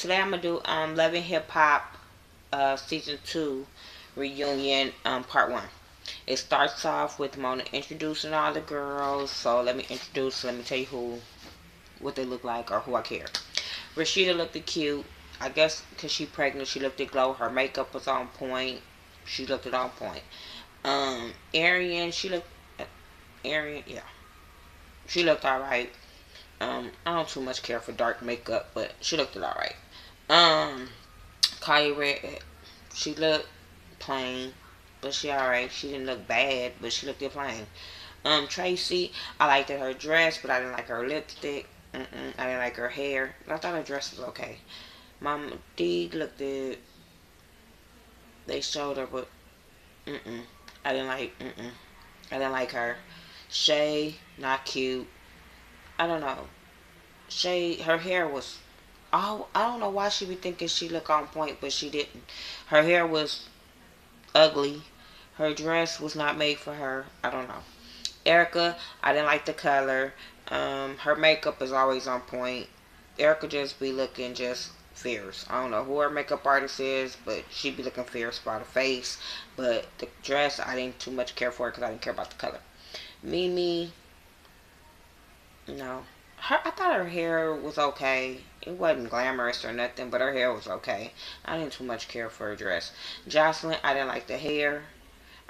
today I'm gonna do um Love and Hip Hop uh season two reunion um part one. It starts off with Mona introducing all the girls. So let me introduce. Let me tell you who, what they look like or who I care. Rasheeda looked cute. I guess because she pregnant, she looked at glow. Her makeup was on point. She looked it on point. Um, Ariane, she looked. Uh, Ariane, yeah, she looked alright. Um, I don't too much care for dark makeup, but she looked it alright. Um, Kai Red, she looked plain, but she alright. She didn't look bad, but she looked plain. Um, Traci, I liked her dress, but I didn't like her lipstick. Mm -mm, I didn't like her hair. I thought her dress was okay. Mama D looked at. They showed her, but mm. I didn't like. Mm mm. I didn't like her. Shay, not cute. I don't know. Shay, her hair was, oh, I don't know why she be thinking she look on point, but she didn't. Her hair was ugly. Her dress was not made for her. I don't know. Erica, I didn't like the color. Um, her makeup is always on point. Erica just be looking just fierce. I don't know who her makeup artist is, but she be looking fierce by the face. But the dress, I didn't too much care for because I didn't care about the color. Mimi, no. Her, I thought her hair was okay. It wasn't glamorous or nothing, but her hair was okay. I didn't too much care for her dress. Joseline, I didn't like the hair.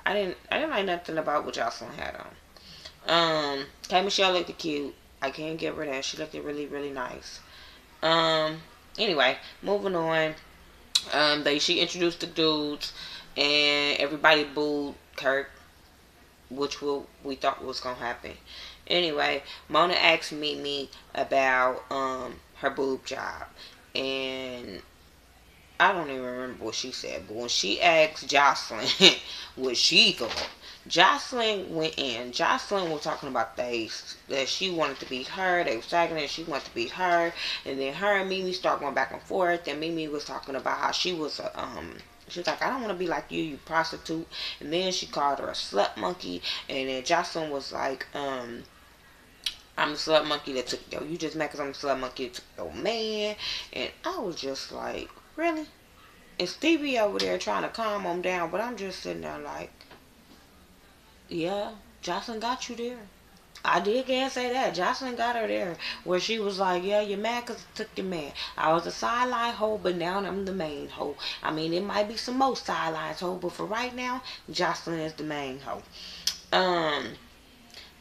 I didn't I didn't like nothing about what Joseline had on. Um, K Michelle looked cute. I can't give her that. She looked really, really nice. Um, anyway, moving on. Um, they she introduced the dudes and everybody booed Kirk, which will we thought was gonna happen. Anyway, Mona asked Mimi about um her boob job. And I don't even remember what she said. But when she asked Joseline what she thought, Joseline went in. Joseline was talking about they that she wanted to beat her. They were sagging and she wanted to beat her. And then her and Mimi started going back and forth. And Mimi was talking about how she was a um she was like, I don't want to be like you, you prostitute. And then she called her a slut monkey. And then Joseline was like, um, I'm a slut monkey that took yo. You just mad because I'm a slut monkey that took your man. And I was just like, really? And Stevie over there trying to calm him down, but I'm just sitting there like, yeah, Joseline got you there. I did can't say that. Joseline got her there where she was like, yeah, you're mad because I took your man. I was a sideline hoe, but now I'm the main hoe. I mean, it might be some more sidelines hoe, but for right now, Joseline is the main hoe. Um,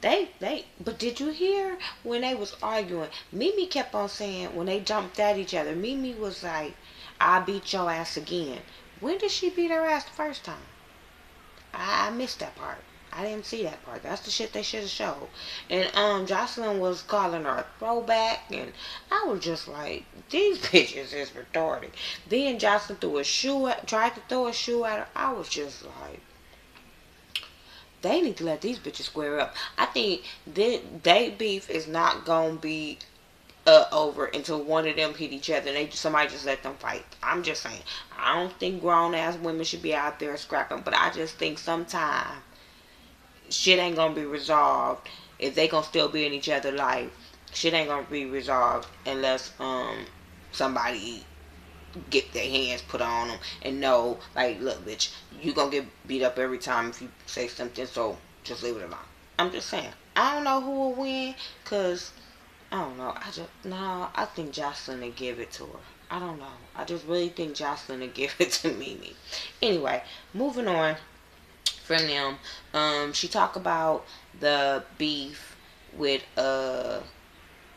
they, they, but did you hear when they was arguing? Mimi kept on saying, when they jumped at each other, Mimi was like, I beat your ass again. When did she beat her ass the first time? I, missed that part. I didn't see that part. That's the shit they should have showed. And um, Joseline was calling her a throwback, and I was just like, these bitches is retarded. Then Joseline threw a shoe, at, tried to throw a shoe at her. I was just like, they need to let these bitches square up. I think they, they beef is not gonna be uh, over until one of them hit each other and they somebody just let them fight. I'm just saying. I don't think grown ass women should be out there scrapping, but I just think sometime shit ain't gonna be resolved if they gonna still be in each other life. Shit ain't gonna be resolved unless um somebody get their hands put on them and know, like, look, bitch, you gonna get beat up every time if you say something, so just leave it alone. I'm just saying. I don't know who will win, cause I don't know. I just no. I think Joseline will give it to her. I don't know. I just really think Joseline will give it to Mimi. Anyway, moving on from them. Um, she talked about the beef with uh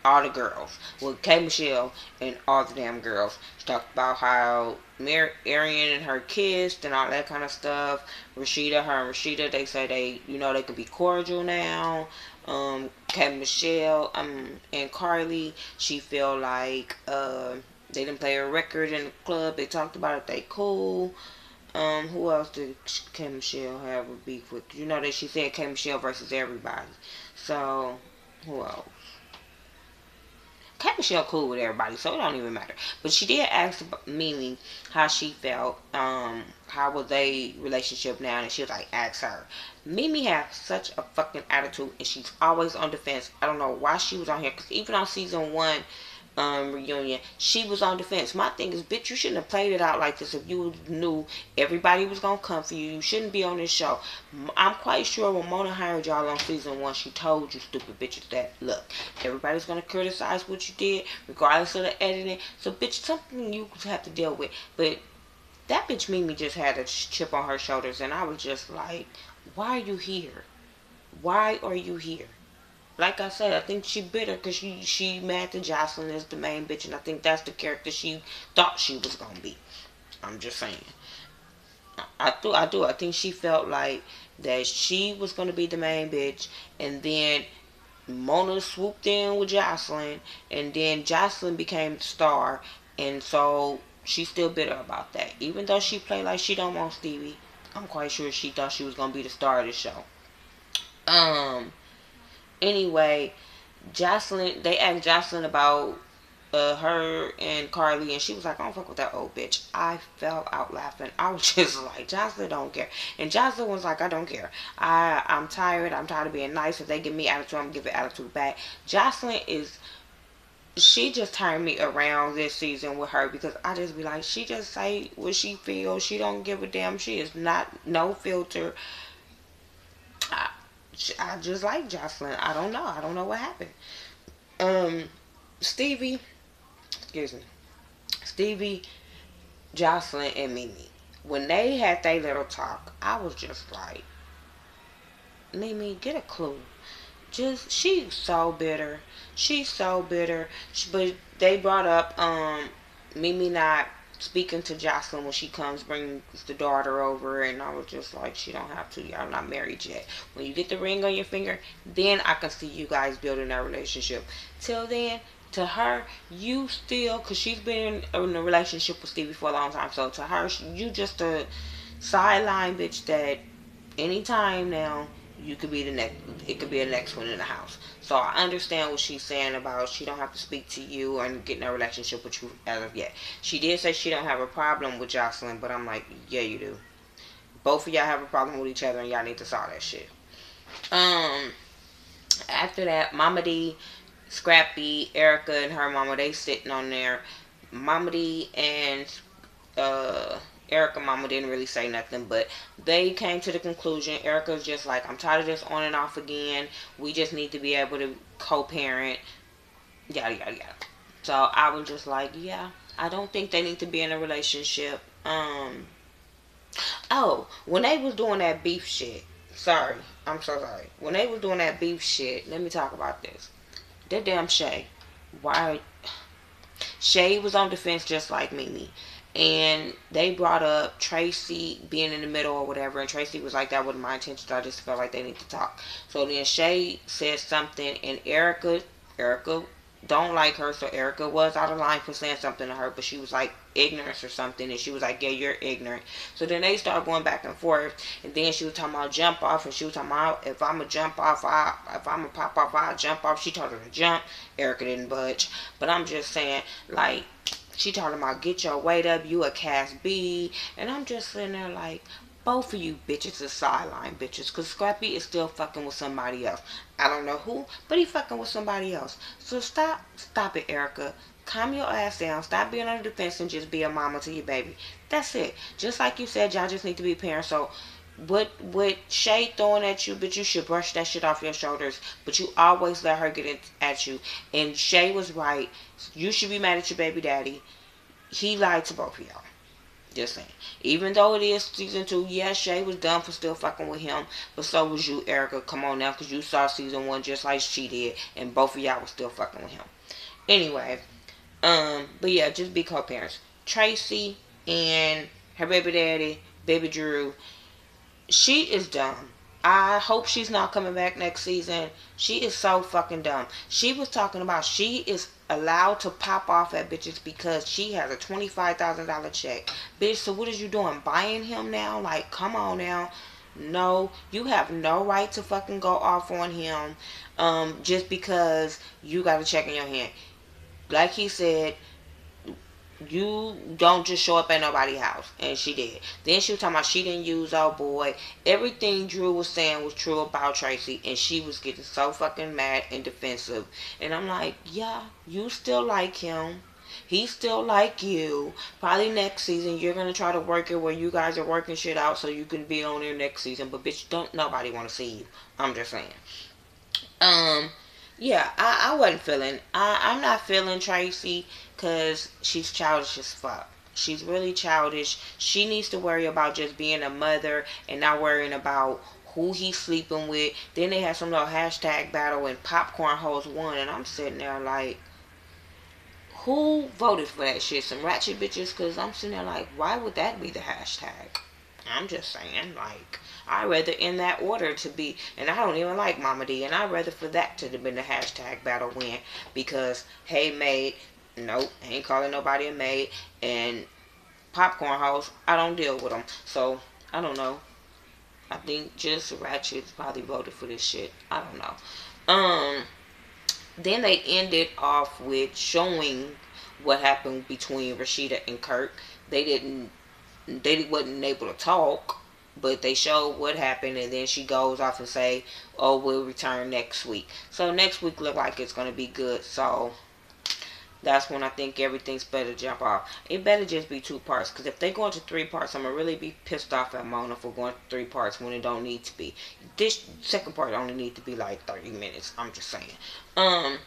all the girls. Well, K Michelle and all the damn girls. She talked about how Mar- Arian and her kissed and all that kind of stuff. Rasheeda, her and Rasheeda, they say they, you know, they could be cordial now. Um, K Michelle, um, and Karlie, she feel like, uh, they didn't play a record in the club. They talked about it. They cool. Um, who else did K Michelle have a beef with? You know that she said K Michelle versus everybody. So, who else? K Michelle cool with everybody, so it don't even matter. But she did ask Mimi how she felt, um, how was they relationship now, and she was like, ask her. Mimi has such a fucking attitude, and she's always on defense. I don't know why she was on here, because even on season one, um, reunion, she was on defense. My thing is, bitch, you shouldn't have played it out like this if you knew everybody was gonna come for you. You shouldn't be on this show. I'm quite sure when Mona hired y'all on season one, she told you stupid bitches that look, everybody's gonna criticize what you did, regardless of the editing. So, bitch, something you have to deal with. But that bitch Mimi just had a chip on her shoulders, and I was just like, why are you here? Why are you here? Like I said, I think she bitter because she she mad that Joseline is the main bitch, and I think that's the character she thought she was gonna be. I'm just saying. I do, I do. I think she felt like that she was gonna be the main bitch, and then Mona swooped in with Joseline, and then Joseline became the star, and so she's still bitter about that. Even though she played like she don't want Stevie, I'm quite sure she thought she was gonna be the star of the show. Um, anyway, Joseline, they asked Joseline about uh, her and Karlie, and she was like, I don't fuck with that old bitch. I fell out laughing. I was just like, Joseline don't care. And Joseline was like, I don't care. I, I'm tired. I'm tired of being nice. If they give me attitude, I'm it attitude back. Joseline is, she just turned me around this season with her because I just be like, she just say what she feels. She don't give a damn. She is not, no filter. I, just like Joseline. I don't know. I don't know what happened. Um, Stevie, excuse me, Stevie, Joseline, and Mimi. When they had their little talk, I was just like, Mimi, get a clue. Just she's so bitter. She's so bitter. She, but they brought up um Mimi not speaking to Joseline when she comes, brings the daughter over, and I was just like, she don't have to. Y'all not married yet. When you get the ring on your finger, then I can see you guys building that relationship. Till then, to her, you still, because she's been in, a relationship with Stevie for a long time. So to her, you just a sideline bitch that anytime now you could be the next it could be the next one in the house so i understand what she's saying about she don't have to speak to you and get in a relationship with you as of yet. She did say she don't have a problem with joseline but i'm like yeah you do. Both of y'all have a problem with each other and y'all need to solve that shit. Um after that mama d scrappy erica and her mama they sitting on there. Mama d and uh Erica mama didn't really say nothing, but they came to the conclusion. Erica's just like, I'm tired of this on and off again. We just need to be able to co-parent, yada yada yada. So I was just like, yeah, I don't think they need to be in a relationship. Um. Oh, when they was doing that beef shit, sorry, I'm so sorry. When they was doing that beef shit, let me talk about this. That damn Shay. Why? Shay was on defense just like Mimi and they brought up Traci being in the middle or whatever, and Traci was like, "That wasn't my intention. I just felt like they need to talk." So then Shay said something, and Erica, Erica don't like her, so Erica was out of line for saying something to her, but she was like ignorance or something, and she was like, "Yeah, you're ignorant." So then they start going back and forth, and then she was talking about jump off, and she was talking about if I'm a jump off, I if I'm a pop off, I jump off. She told her to jump. Erica didn't budge, but I'm just saying, like she talking about get your weight up, you a cast B. And I'm just sitting there like, both of you bitches are sideline bitches. Because Scrappy is still fucking with somebody else. I don't know who, but he fucking with somebody else. So stop, stop it, Erica. Calm your ass down. Stop being on the defense and just be a mama to your baby. That's it. Just like you said, y'all just need to be parents. So what what Shay throwing at you, but you should brush that shit off your shoulders. But you always let her get it at you. And Shay was right. You should be mad at your baby daddy. He lied to both of y'all. Just saying. Even though it is season two, yes, Shay was dumb for still fucking with him, but so was you, Erica. Come on now, because you saw season one just like she did, and both of y'all was still fucking with him. Anyway, um, but yeah, just be co-parents. Traci and her baby daddy, baby Drew, she is dumb. I hope she's not coming back next season. She is so fucking dumb. She was talking about she is allowed to pop off at bitches because she has a $25,000 check. Bitch, so what is you doing? Buying him now? Like, come on now. No, you have no right to fucking go off on him um, just because you got a check in your hand. Like he said, you don't just show up at nobody's house. And she did. Then she was talking about she didn't use our boy. Everything Drew was saying was true about Traci. And she was getting so fucking mad and defensive. And I'm like, yeah, you still like him. He still like you. Probably next season you're gonna try to work it where you guys are working shit out so you can be on there next season. But bitch, don't nobody want to see you. I'm just saying. Um, yeah, I, I wasn't feeling. I I'm not feeling Traci because she's childish as fuck. She's really childish. She needs to worry about just being a mother and not worrying about who he's sleeping with. Then they had some little hashtag battle and popcorn holes won, and I'm sitting there like, who voted for that shit? Some ratchet bitches? Cause I'm sitting there like, why would that be the hashtag? I'm just saying, like, I'd rather in that order to be, and I don't even like Mama D, and I'd rather for that to have been the hashtag battle win because, hey, mate, nope, ain't calling nobody a maid, and popcorn house, I don't deal with them, so, I don't know. I think just Ratchet probably voted for this shit. I don't know. Um, then they ended off with showing what happened between Rasheeda and Kirk. They didn't, they wasn't able to talk, but they showed what happened, and then she goes off and say, "Oh, we'll return next week." So next week look like it's gonna be good. So that's when I think everything's better jump off. It better just be two parts. Because if they go into three parts, I'm going to really be pissed off at Mona for going three parts when it don't need to be. This second part only need to be like 30 minutes. I'm just saying. Um,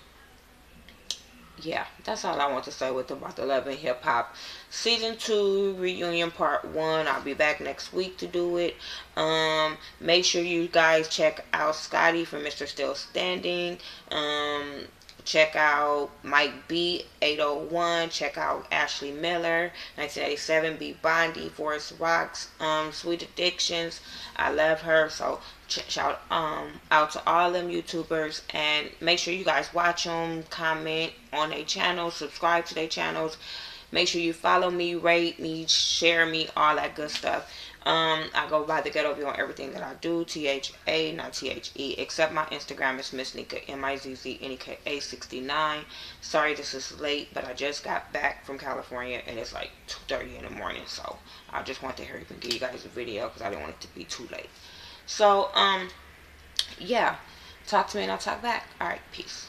yeah, that's all I want to say with about the Love and Hip Hop season two reunion part one. I'll be back next week to do it. Um, make sure you guys check out Scotty from Mr. Still Standing. Um, Check out Mike B, 801. Check out Ashley Miller, 1987. B Bondi, Forest Rocks, um, Sweet Addictions. I love her. So shout um out to all them YouTubers and make sure you guys watch them, comment on their channels, subscribe to their channels. Make sure you follow me, rate me, share me, all that good stuff. Um, I go by the Ghetto View on everything that I do. T-H-A, not T-H-E. Except my Instagram is Mizz Neka, M-I-Z-Z-N-E-K-A 69. Sorry this is late, but I just got back from California and it's like 2.30 in the morning. So I just want to hurry up and give you guys a video because I didn't want it to be too late. So, um, yeah. Talk to me and I'll talk back. Alright, peace.